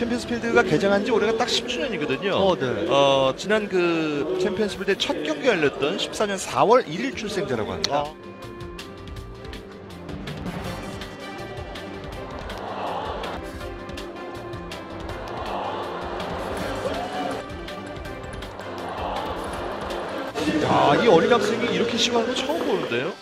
챔피언스 필드가 개장한 지 올해가 딱 10주년이거든요. 어, 네. 어, 지난 그 챔피언스 필드 첫 경기 열렸던 14년 4월 1일 출생자라고 합니다. 아. 야, 이 어린 학생이 이렇게 시구하는 거 처음 보는데요.